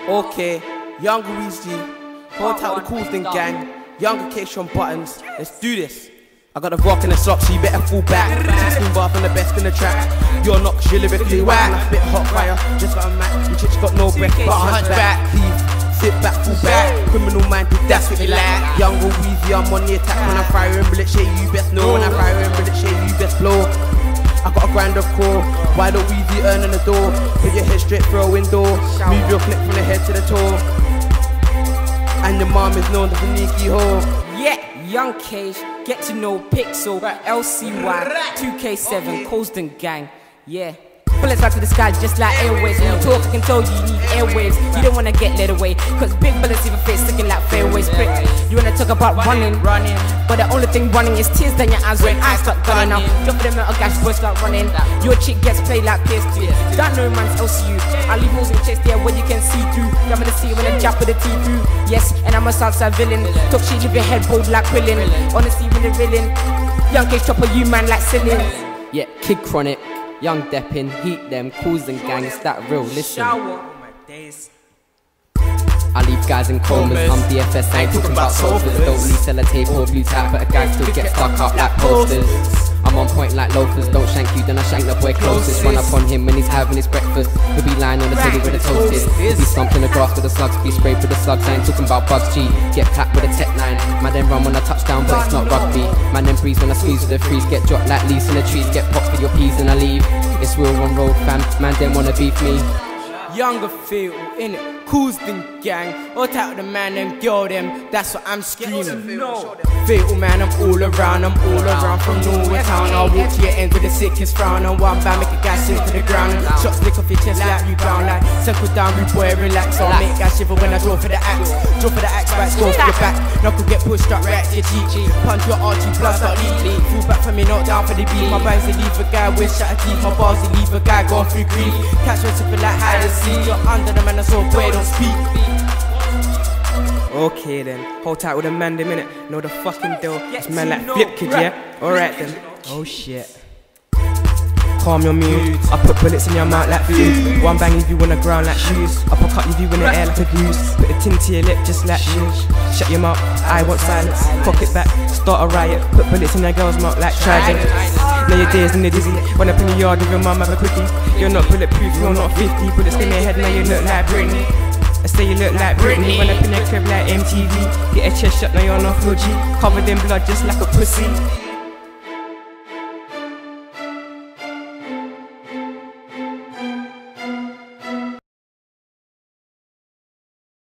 Okay, younger Weezy, hold out the cool thing gang, younger Case on buttons. Let's do this. I got the rock in the socks, so you better fall back. 16 bar from the best in the track. You're not lyrically whack. I spit hot fire, just got a Mac. Your chick's got no breath, but a hunchback. Heave, sit back, fall back. Criminal minded, that's what you like. Younger Weezy, I'm on the attack when I'm firing bullets. Shit, you best know when I'm firing Why don't Weezy earn on the door? Put your head straight through a window. Move your clip from the head to the toe. And your mom is known as a sneaky hoe. Yeah, Young Cage, get to know Pixel, LCY, 2K7, Coulsdon Gang. Yeah. Bullets right to the sky just like airwaves. When you talk, I can tell you you need airwaves. You don't wanna get led away, cause big bullets even talk about running, running. But the only thing running is tears down your eyes when I start gunning now. Drop for the metal gas, boys start running. Your chick gets played like PS2. Don't know man's LCU. I leave holes in your chest there where you can see through. I'm gonna see when I jump with the T through. Yes, and I'm a Southside villain. Talk shit, leave your head bold like quilling. Honestly, when they're reeling. Young cage chopper, you man like sinning. Yeah, Kid Chronic, Young Deppin, Heat Them, Coulsdon Gang, it's that real, listen. I leave guys in comas, I'm DFS, I ain't talking about sofas Don't leave sellotape or a blue tap, but a guy still get stuck up like posters. I'm on point like loafers, don't shank you, then I shank the boy closest. Run up on him when he's having his breakfast. He'll be lying on the table with a toast. Is be slumped in the grass with the slugs, be sprayed with the slugs. I ain't talking about bugs G, get clapped with a tech nine. Man then run when I touch down, but it's not rugby. Man then breeze when I squeeze with the freeze. Get dropped like leaves in the trees, get popped for your peas and I leave. It's real one road fam, man then wanna beef me Younger feel in it. Coulsdon gang, all type of the man, them girl, them, that's what I'm screaming. Fatal man, I'm all around, I'm all around from Norway town. I'll walk to your end with the sickest frown. On one band, make a guy sink to the ground. Shots lick off your chest like you brown, like circle down, rude boy, relax. I'll make guys shiver when I draw for the axe. Draw for the axe, right, go for your back. Knuckle get pushed up, right to your cheek. Punch your archie, blood start leak. Fall back for me, not down for the beat. My bangs, they leave a guy with shut teeth. My bars, they leave a guy going through grief. Catch me sipping like hide seek. You're under the man, saw boy, don't speak. Okay then, hold tight with a man the minute. Know the fucking deal. It's man like Flip Kid, yeah? Alright then. Oh shit. Calm your mood. I put bullets in your mouth like food. One bang leave you on the ground like shoes. Uppercut leave you in the air like a goose. Put a tin to your lip just like shoes. Shut your mouth. I want silence. Cock it back. Start a riot. Put bullets in your girl's mouth like Trident. Now your days in the dizzy. Run up in the yard with your mum have a quickie. You're not bulletproof. You're not 50. Bullets in your head. Now you look like Britney. I say you look like Britney, run up in your crib like MTV. Get a chest shot, now you're not Fuji. Covered in blood just like a pussy.